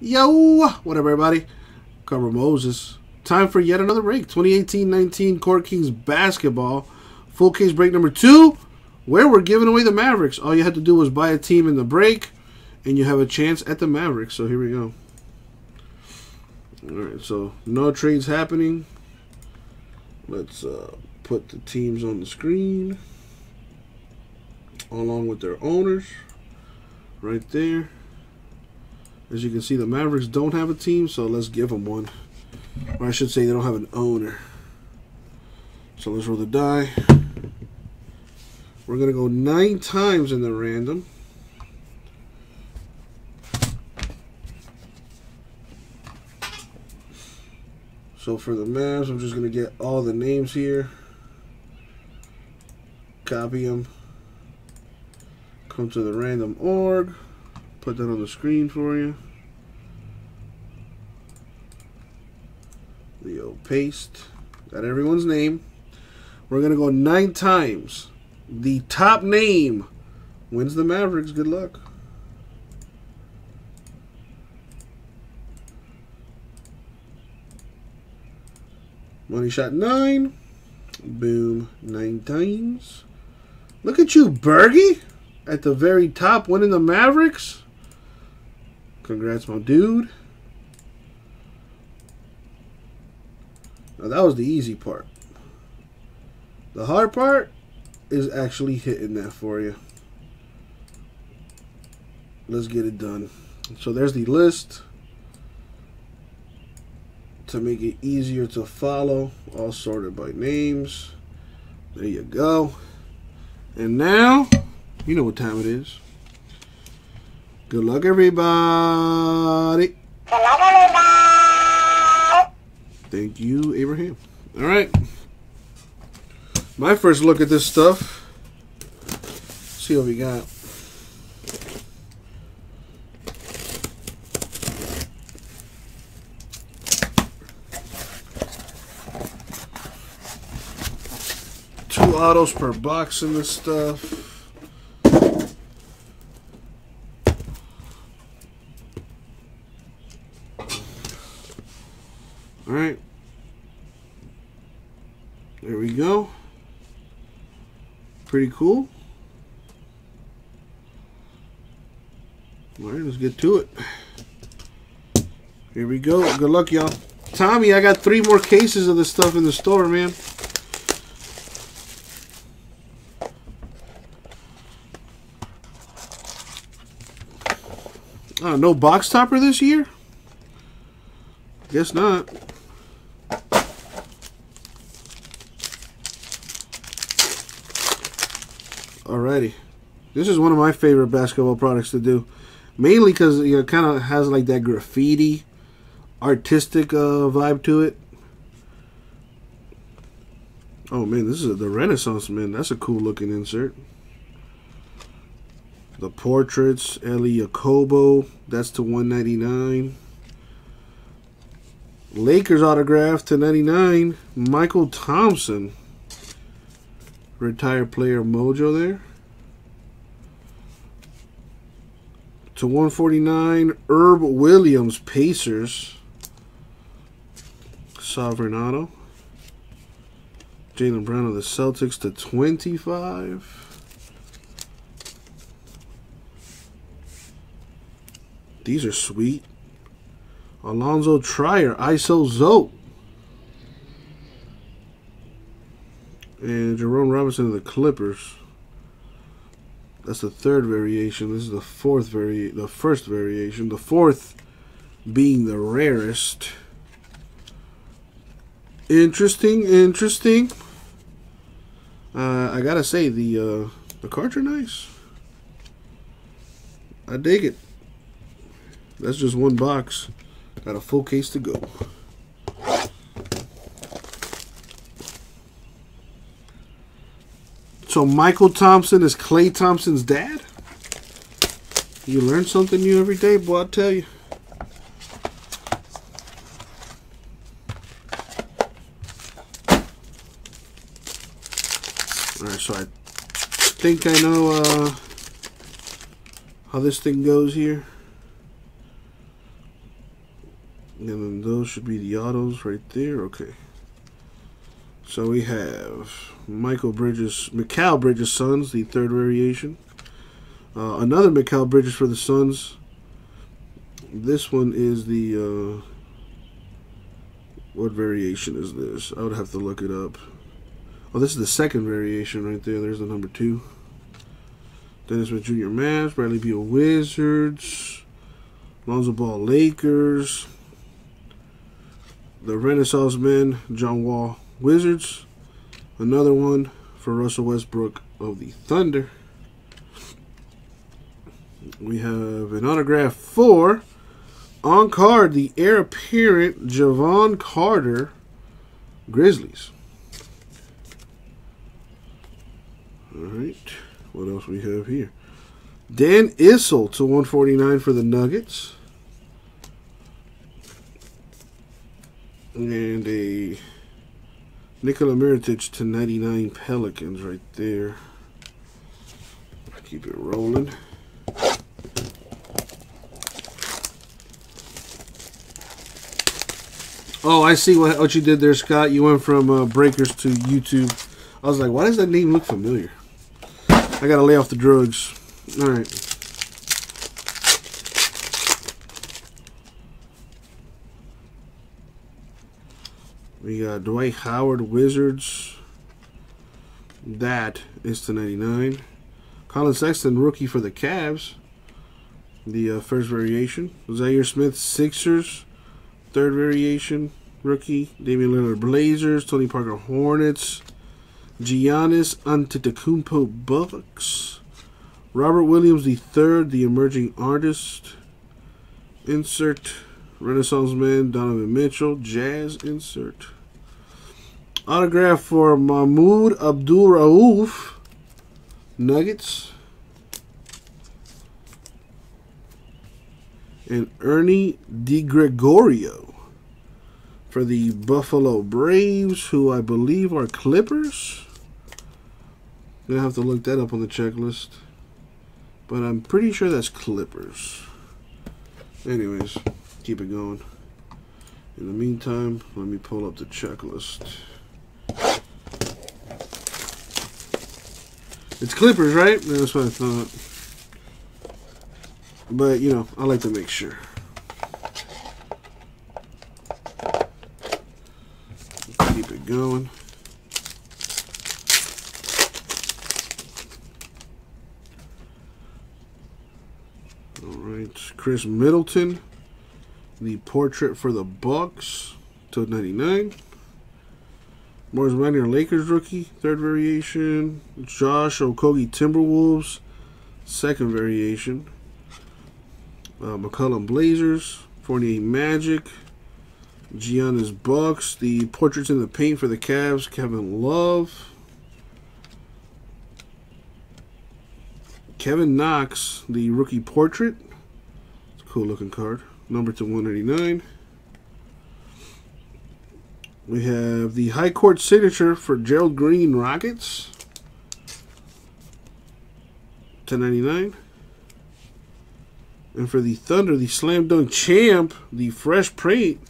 Yo, what up, everybody? Cover Moses. Time for yet another break. 2018-19 Court Kings basketball. Full case break number two, where we're giving away the Mavericks. All you had to do was buy a team in the break, and you have a chance at the Mavericks. So here we go. All right, so no trades happening. Let's uh, put the teams on the screen along with their owners right there. As you can see, the Mavericks don't have a team, so let's give them one. Or I should say they don't have an owner. So let's roll the die. We're going to go nine times in the random. So for the Mavs, I'm just going to get all the names here. Copy them. Come to the random org put that on the screen for you. Paste. Got everyone's name. We're going to go nine times. The top name wins the Mavericks. Good luck. Money shot nine. Boom. Nine times. Look at you, Bergie. At the very top, winning the Mavericks. Congrats, my dude. Now that was the easy part. The hard part is actually hitting that for you. Let's get it done. So there's the list to make it easier to follow, all sorted by names. There you go. And now, you know what time it is. Good luck, everybody. Good luck, everybody. Thank you, Abraham. All right. My first look at this stuff. Let's see what we got. Two autos per box in this stuff. All right. There we go. Pretty cool. All right, let's get to it. Here we go. Good luck, y'all. Tommy, I got three more cases of this stuff in the store, man. Oh, no box topper this year? Guess not. Alrighty. This is one of my favorite basketball products to do. Mainly because you know, it kind of has like that graffiti, artistic uh, vibe to it. Oh man, this is the Renaissance man. That's a cool looking insert. The portraits, Elie Okobo. That's to 199. Lakers autograph to 99. Mychal Thompson retired player mojo there. To 149, Herb Williams, Pacers. Sovereign Auto. Jaylen Brown of the Celtics to 25. These are sweet. Allonzo Trier, ISO Zoe. And Jerome Robinson of the Clippers. That's the third variation. This is the fourth vari the first variation. The fourth being the rarest. Interesting, interesting. Uh, I gotta say the uh, the cards are nice. I dig it. That's just one box. Got a full case to go. So Mychal Thompson is Klay Thompson's dad? You learn something new every day, boy, I tell you. Alright, so I think I know uh, how this thing goes here. And then those should be the autos right there. Okay. So we have Michael Bridges, Mikal Bridges Suns, the third variation. Uh, another Mikal Bridges for the Suns. This one is the uh, what variation is this? I would have to look it up. Oh, this is the second variation right there. There's the number two. Dennis Smith Jr. Mavs, Bradley Beal Wizards, Lonzo Ball Lakers, the Renaissance Men, John Wall Wizards, another one for Russell Westbrook of the Thunder. We have an autograph for on card the heir apparent Jevon Carter Grizzlies. All right. What else we have here? Dan Issel to 149 for the Nuggets. And a Nikola Mirotic to 99 Pelicans right there. Keep it rolling. Oh, I see what, what you did there, Scott. You went from uh, Breakers to YouTube. I was like, why does that name look familiar? I gotta lay off the drugs. All right. We got Dwight Howard Wizards. That is to 99. Collin Sexton rookie for the Cavs. The uh, first variation. Zhaire Smith Sixers. Third variation. Rookie. Damian Lillard Blazers. Tony Parker Hornets. Giannis Antetokounmpo Bucks. Robert Williams the third, the emerging artist. Insert. Renaissance Man Donovan Mitchell. Jazz insert. Autograph for Mahmoud Abdul Rauf. Nuggets. And Ernie DiGregorio for the Buffalo Braves, who I believe are Clippers. I'm Gonna have to look that up on the checklist. But I'm pretty sure that's Clippers. Anyways, keep it going. In the meantime, let me pull up the checklist. It's Clippers, right? That's what I thought. But, you know, I like to make sure. Keep it going. All right, Khris Middleton, the portrait for the Bucks to 99. Moritz Wagner, Lakers rookie, third variation. Josh Okogie, Timberwolves, second variation. Uh, McCollum Blazers, Fournier Magic. Giannis Bucks, the portraits in the paint for the Cavs, Kevin Love. Kevin Knox, the rookie portrait. It's a cool looking card. Number to 189. We have the High Court signature for Gerald Green Rockets. 1099. And for the Thunder, the Slam Dunk Champ, the Fresh Paint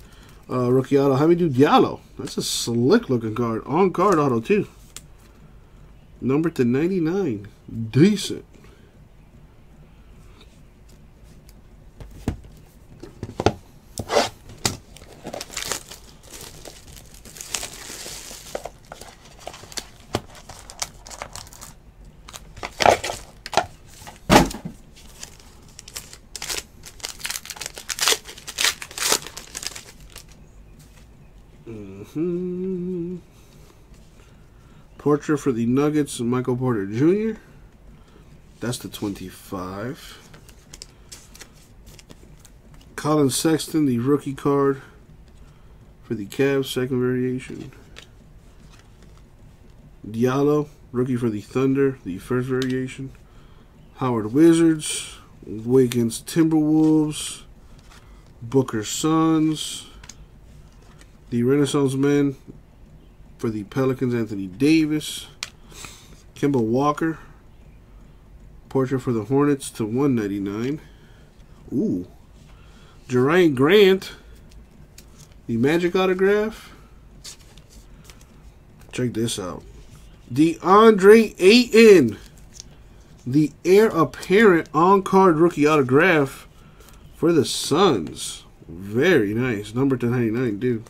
uh, rookie auto, Hamidou Diallo. That's a slick looking card. On card auto, too. Number to 99. Decent. Mm-hmm. Portrait for the Nuggets, Michael Porter Jr. That's the 25. Collin Sexton, the rookie card for the Cavs, second variation. Diallo, rookie for the Thunder, the first variation. Howard Wizards, Wiggins Timberwolves, Booker Suns, the Renaissance Man for the Pelicans, Anthony Davis. Kemba Walker. Portrait for the Hornets to 199. Ooh. Jerami Grant. The Magic autograph. Check this out. DeAndre Ayton. The heir apparent on card rookie autograph for the Suns. Very nice. Number 299, dude.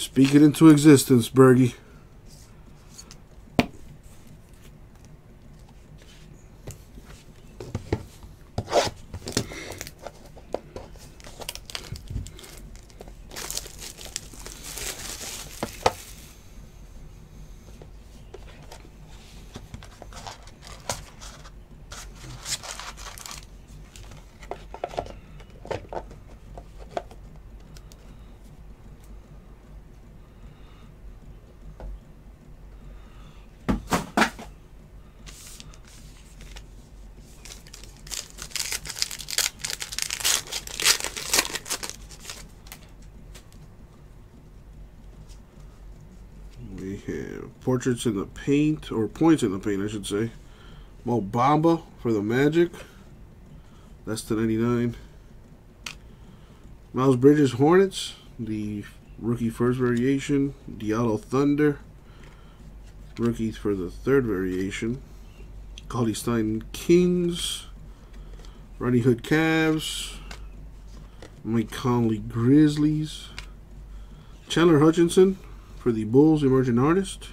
Speak it into existence, Bergie. Have Portraits in the Paint, or Points in the Paint, I should say. Mo Bamba for the Magic. That's the 99. Miles Bridges Hornets, the rookie first variation. Diallo Thunder, rookie for the third variation. Cauley Stein Kings. Rodney Hood Cavs. Mike Conley Grizzlies. Chandler Hutchinson for the Bulls Emerging Artist.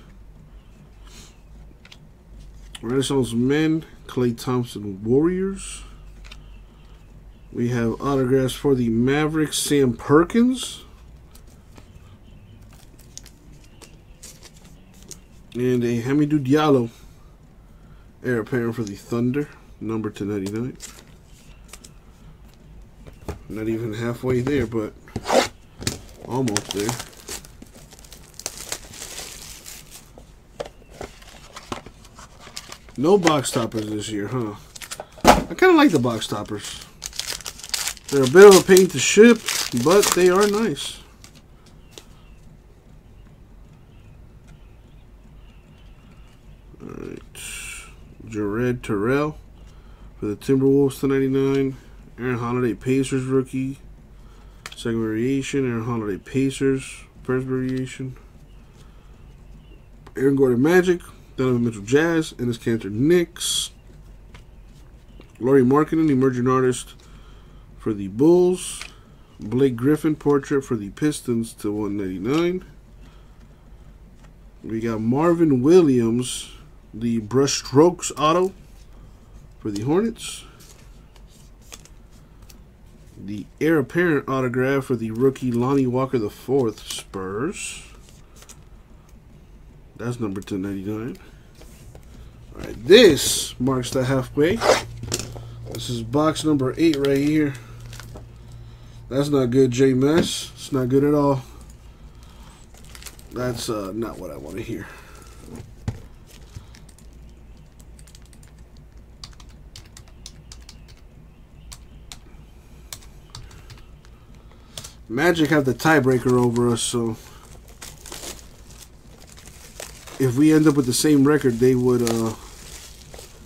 Renaissance Men, Klay Thompson Warriors. We have autographs for the Mavericks, Sam Perkins. And a Hamidou Diallo, heir apparent for the Thunder, number 299. Not even halfway there, but almost there. No box toppers this year, huh? I kind of like the box toppers. They're a bit of a pain to ship, but they are nice. Alright. Jared Terrell for the Timberwolves to 99. Aaron Holiday Pacers rookie. Second variation. Aaron Holiday Pacers. First variation. Aaron Gordon Magic. Donovan Mitchell Jazz. Enes Kanter Knicks. Lauri Markkanen, emerging artist for the Bulls. Blake Griffin portrait for the Pistons to 199. We got Marvin Williams, the brushstrokes auto for the Hornets. The heir apparent autograph for the rookie Lonnie Walker the fourth Spurs. That's number 299. Alright, this marks the halfway. This is box number eight right here. That's not good, J. It's not good at all. That's uh, not what I want to hear. Magic have the tiebreaker over us, so if we end up with the same record, they would uh,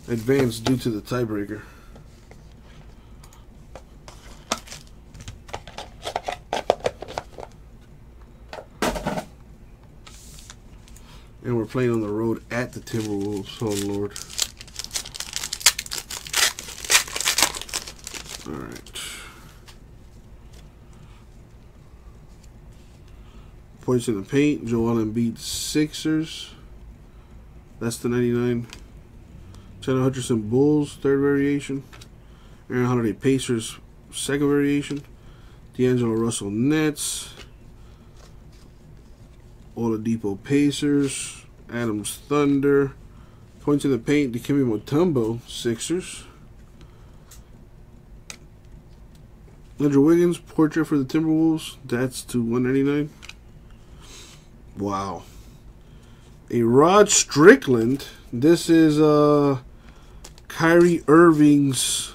advance due to the tiebreaker. And we're playing on the road at the Timberwolves. Oh, Lord. All right. Points in the paint. Joel Embiid Sixers. That's the 99. Chandler Hutchinson Bulls, third variation. Aaron Holiday Pacers, second variation. D'Angelo Russell Nets. Oladipo Pacers. Adams Thunder. Points in the paint. Dikembe Mutombo Sixers. Andrew Wiggins portrait for the Timberwolves. That's to 199. Wow. A Rod Strickland. This is uh Kyrie Irving's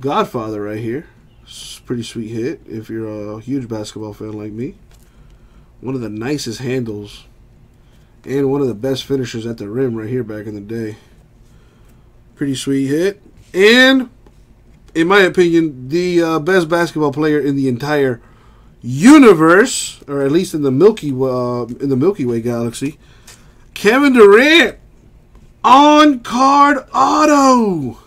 godfather right here. It's pretty sweet hit if you're a huge basketball fan like me. One of the nicest handles and one of the best finishers at the rim right here back in the day. Pretty sweet hit. And in my opinion, the uh, best basketball player in the entire universe, or at least in the Milky uh, in the Milky Way galaxy. Kevin Durant on card auto.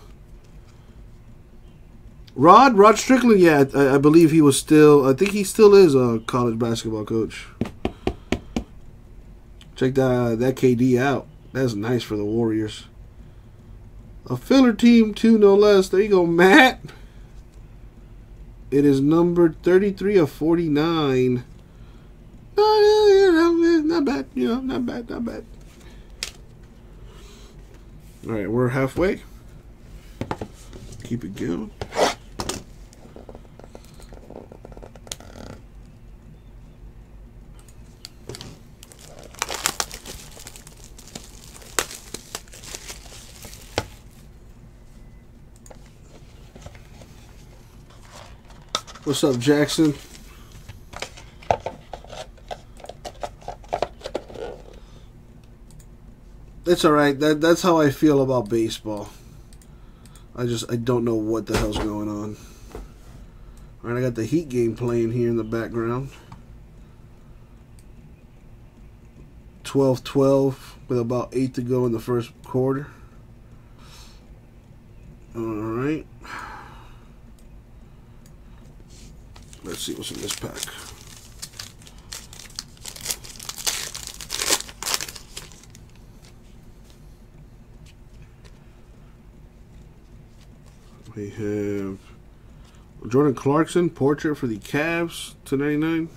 Rod Rod Strickland, yeah, I, I, believe he was still. I think he still is a college basketball coach. Check that that KD out. That's nice for the Warriors. A filler team, too, no less. There you go, Matt. It is number 33 of 49. not bad, you know, not bad, not bad. All right, we're halfway. Keep it going. What's up, Jackson? It's all right. That that's how I feel about baseball. I just I don't know what the hell's going on. All right, I got the Heat game playing here in the background. 12-12 with about 8 to go in the first quarter. Let's see what's in this pack. We have Jordan Clarkson, portrait for the Cavs, to 99.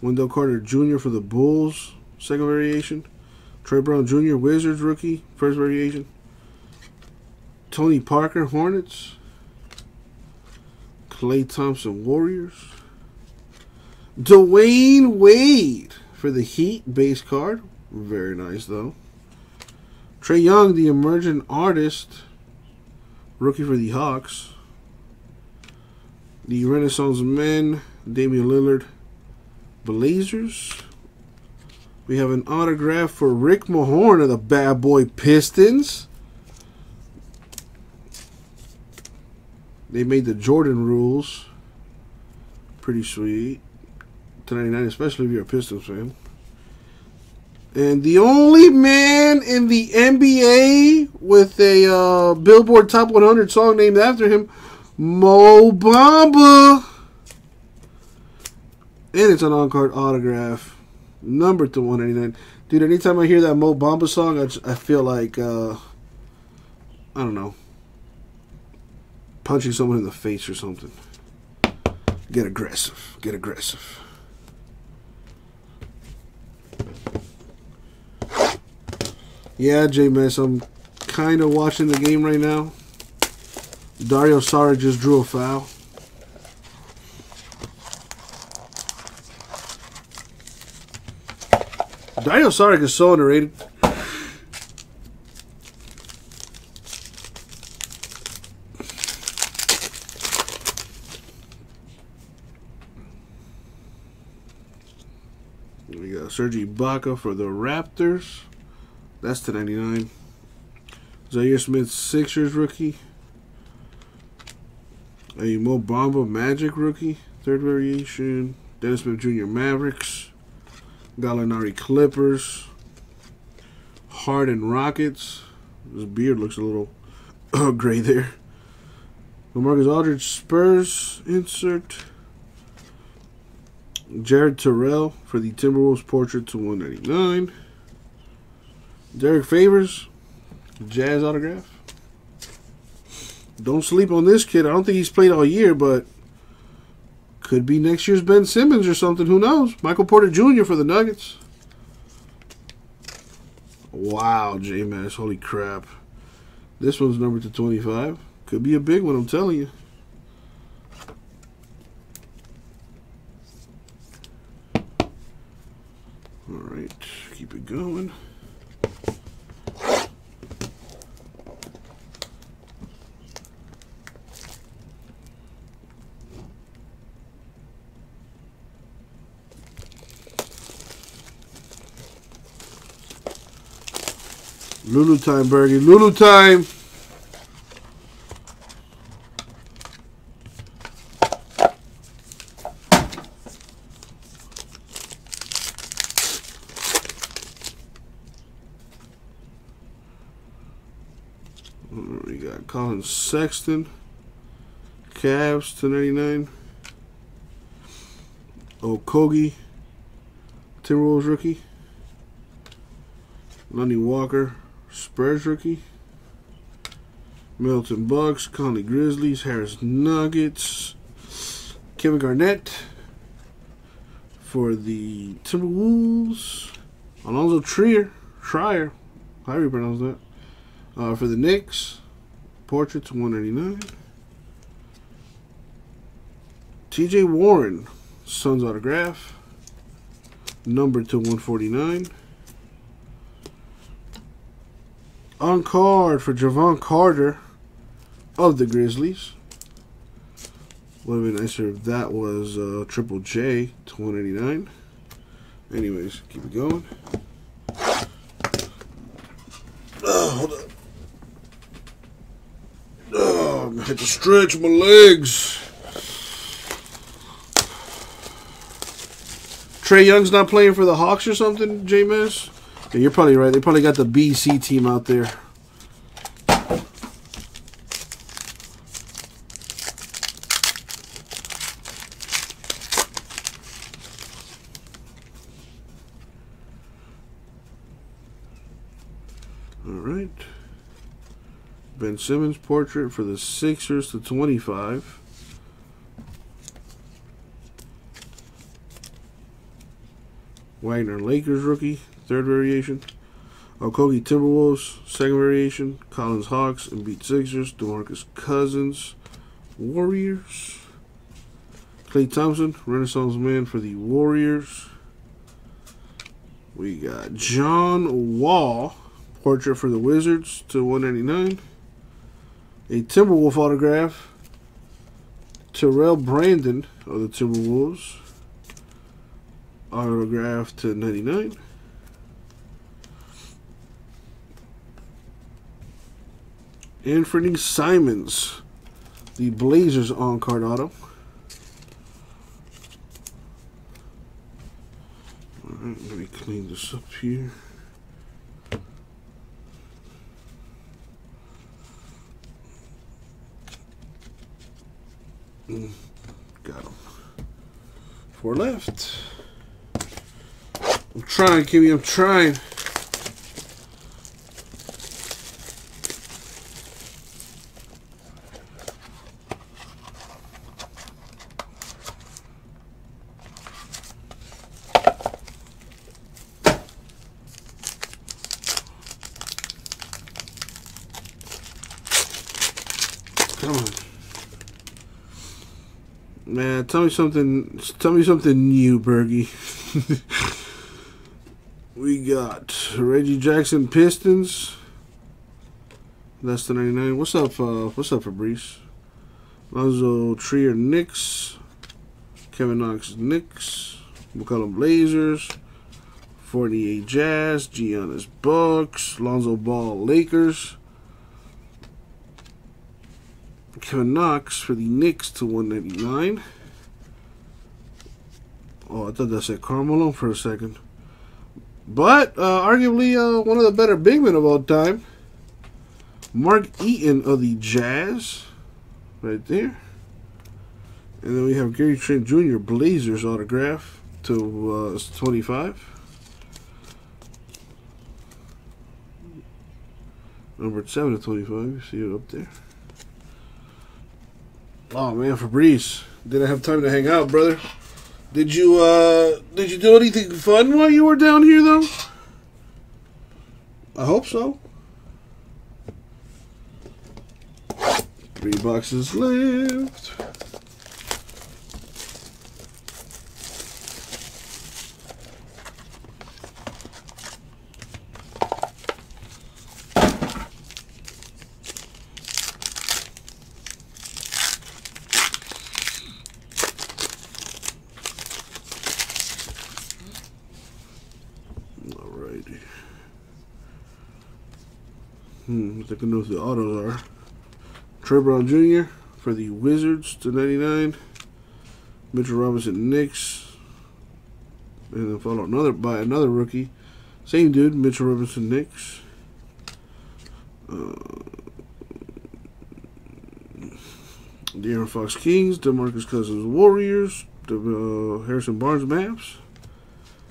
Wendell Carter Jr. for the Bulls, second variation. Troy Brown Jr., Wizards rookie, first variation. Tony Parker, Hornets. Klay Thompson, Warriors. Dwyane Wade for the Heat base card. Very nice, though. Trae Young, the emerging artist, Rookie for the Hawks. The Renaissance Men, Damian Lillard, Blazers. We have an autograph for Rick Mahorn of the Bad Boy Pistons. They made the Jordan rules. Pretty sweet. To 99, especially if you're a Pistons fan. And the only man in the NBA with a uh, Billboard Top 100 song named after him, Mo Bamba. And it's an on-card autograph, number to 199. Dude, anytime I hear that Mo Bamba song, I, just, I feel like, uh, I don't know, punching someone in the face or something. Get aggressive. Get aggressive. Yeah, J Mess, I'm kind of watching the game right now. Dario Saric just drew a foul. Dario Saric is so underrated. We got Serge Ibaka for the Raptors. That's to 99. Zhaire Smith, Sixers rookie. A Mo Bamba Magic rookie, third variation. Dennis Smith Jr. Mavericks. Gallinari Clippers. Harden Rockets. His beard looks a little gray there. LaMarcus Aldridge Spurs insert. Jared Terrell for the Timberwolves portrait to 199. Derrick Favors, Jazz autograph. Don't sleep on this kid. I don't think he's played all year, but could be next year's Ben Simmons or something. Who knows? Michael Porter Jr. for the Nuggets. Wow, J-Mass. Holy crap. This one's numbered to 25. Could be a big one, I'm telling you. All right, keep it going. Lulu time, Birdie. Lulu time. Collin Sexton. Cavs to 99. Okogie. Timberwolves rookie. Lonnie Walker. Spurs rookie. Milton Bucks. Conley Grizzlies. Harris Nuggets. Kevin Garnett for the Timberwolves. Allonzo Trier. Trier. How do you pronounce that? Uh, for the Knicks. Portrait to 199. TJ Warren. Suns autograph. Number to 149. On card for Jevon Carter of the Grizzlies. Would have been nicer if that was uh, Triple J to 189. Anyways, keep it going. Oh, hold up. Oh, I had to stretch my legs. Trae Young's not playing for the Hawks or something, J Mass? Yeah, you're probably right. They probably got the BC team out there. All right. Ben Simmons portrait for the Sixers to 25. Wagner Lakers rookie, third variation. Okogie Timberwolves, second variation. Collins Hawks and beat Sixers. DeMarcus Cousins, Warriors. Klay Thompson, Renaissance man for the Warriors. We got John Wall, portrait for the Wizards to 199. A Timberwolf autograph. Terrell Brandon of the Timberwolves autograph to 99. Anthony Simons, the Blazers on card auto. Alright, let me clean this up here. Got him. Four left. I'm trying, Kimmy. I'm trying. Come on. Man, tell me something. Tell me something new, Bergie. we got Reggie Jackson Pistons. That's the 99. What's up, uh, what's up, Fabrice? Lonzo Trier Knicks. Kevin Knox Knicks. McCollum Blazers. 48 Jazz. Giannis Bucks. Lonzo Ball Lakers. Kevin Knox for the Knicks to 199. Oh, I thought that said Carmelo for a second. But, uh, arguably, uh, one of the better big men of all time. Mark Eaton of the Jazz. Right there. And then we have Gary Trent Jr. Blazers autograph to uh, 25. Number 7 to 25. You see it up there. Oh man, Fabrice, didn't have time to hang out, brother. Did you uh did you do anything fun while you were down here though? I hope so. Three boxes left. Alrighty. I think I know what the autos are. Trey Brown Jr. for the Wizards to 99. Mitchell Robinson Knicks. And then followed another by another rookie. Same dude, Mitchell Robinson Knicks. Uh, De'Aaron Fox Kings, DeMarcus Cousins Warriors, the uh, Harrison Barnes Mavs,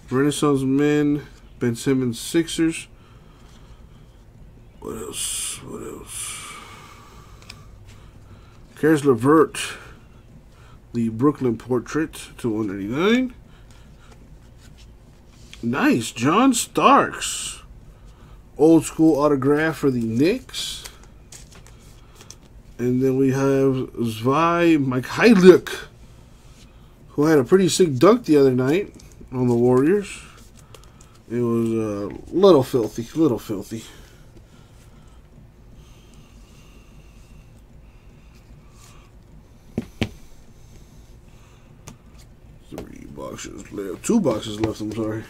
Renaissance Men, Ben Simmons Sixers. What else? Caris LeVert, the Brooklyn Portrait to 199. Nice, John Starks, old school autograph for the Knicks. And then we have Svi Mykhailiuk, who had a pretty sick dunk the other night on the Warriors. It was a uh, little filthy, little filthy. Three boxes left. Two boxes left, I'm sorry.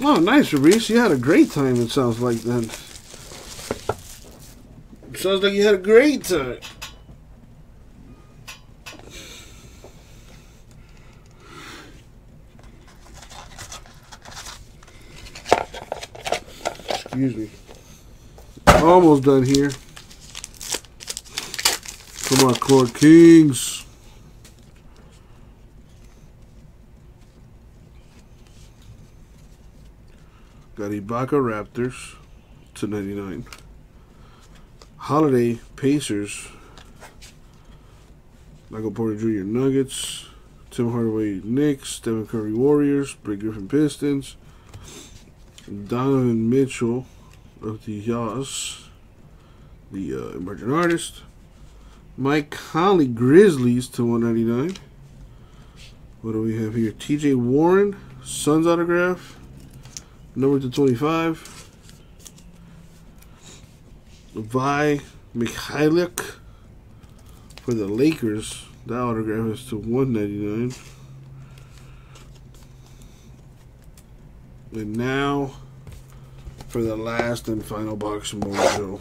Oh, nice, Reese. You had a great time, it sounds like then. Sounds like you had a great time. Excuse me. Almost done here. Come on, Court Kings. Got Ibaka Raptors to 99. Holiday Pacers. Michael Porter Jr. Nuggets. Tim Hardaway Knicks. Stephen Curry Warriors. Blake Griffin Pistons. Donovan Mitchell of the Jazz. The uh, emerging artist. Mike Conley Grizzlies to 199. What do we have here? TJ Warren, Suns autograph. Number to 25. Vi Mykhailiuk for the Lakers. That autograph is to 199. And now for the last and final box mojo.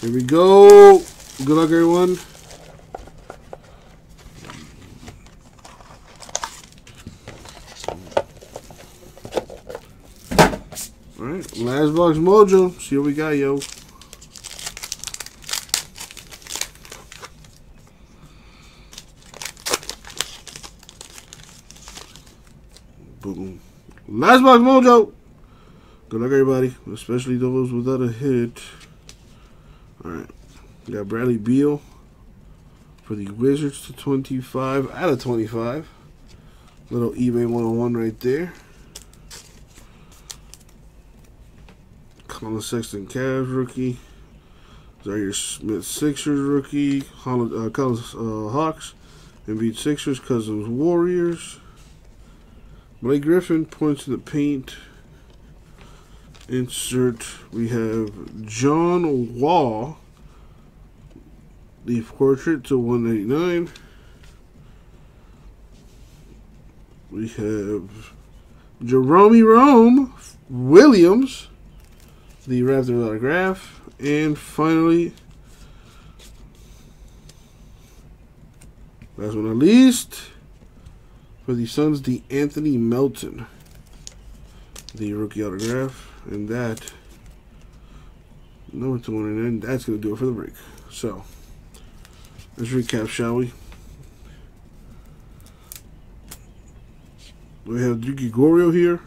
Here we go. Good luck, everyone. Alright, last box mojo. See what we got, yo. Boom. Last box mojo. Good luck, everybody, especially those without a hit. Alright. We got Bradley Beal for the Wizards to 25 out of 25. Little eBay 101 right there. Collin Sexton Cavs rookie. Zhaire Smith Sixers rookie. Holland, uh, Collins uh, Hawks. Embiid Sixers. Cousins Warriors. Blake Griffin points in the paint. Insert. We have John Wall. The portrait to 189. We have Jerome Rome Williams the Raptors autograph. And finally, last but not least, for the Suns, the Anthony Melton, the rookie autograph. And that, number 299, that's going to do it for the break. So, let's recap, shall we? We have Duki Gorio here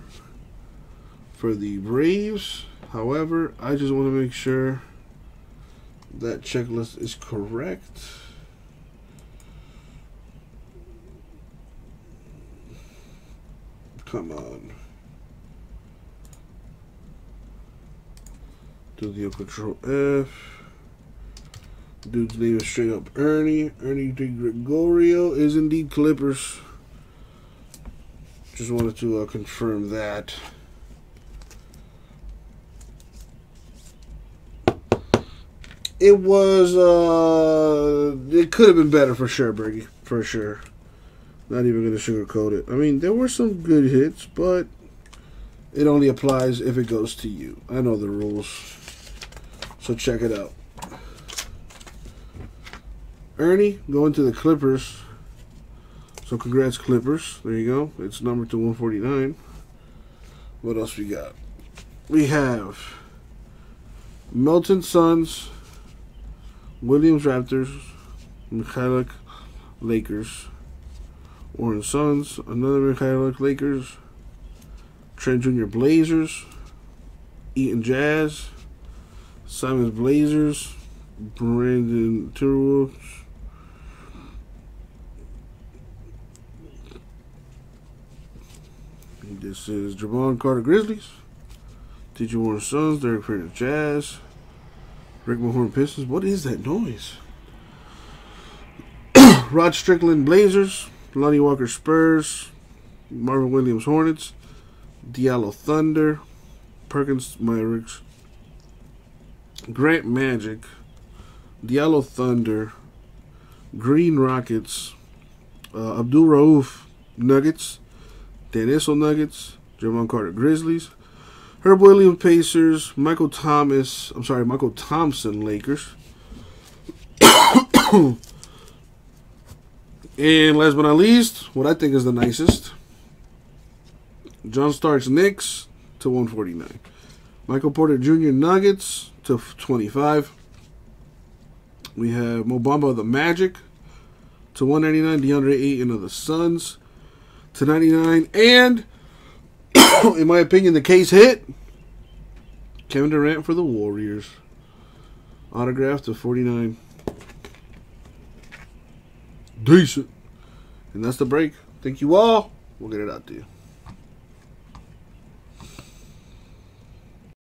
for the Braves. However, I just want to make sure that checklist is correct. Come on. Do the control F. Dude's name is straight up Ernie. Ernie Gregorio is indeed Clippers. Just wanted to uh, confirm that. it was uh it could have been better for sure, Bergie, for sure. Not even gonna sugarcoat it. I mean, there were some good hits, but it only applies if it goes to you. I know the rules. So check it out. Ernie going to the Clippers. So congrats Clippers. There you go. It's number to 149. What else we got? We have Melton Suns, Williams Raptors, Mykhailiuk Lakers, Orange Suns, another Mykhailiuk Lakers, Trent Jr. Blazers, Eaton Jazz, Simons Blazers, Brandon Timberwolves. This is Jevon Carter Grizzlies, TJ Warren Suns, Derek Prince Jazz, Rick Mahorn Pistons. What is that noise? Rod Strickland Blazers, Lonnie Walker Spurs, Marvin Williams Hornets, Diallo Thunder, Perkins Mavericks, Grant Magic, Diallo Thunder, Green Rockets, uh, Abdul Rauf Nuggets, Dan Nuggets, Jevon Carter Grizzlies, Herb Williams Pacers, Michael Thomas, I'm sorry, Mychal Thompson Lakers. and last but not least, what I think is the nicest, John Starks Knicks to 149. Michael Porter Jr. Nuggets to 25. We have Mo Bamba the Magic to 199. DeAndre Ayton of the Suns to 99. And, in my opinion, the case hit. Kevin Durant for the Warriors. Autograph to 49. Decent. And that's the break. Thank you all. We'll get it out to you.